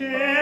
Yeah.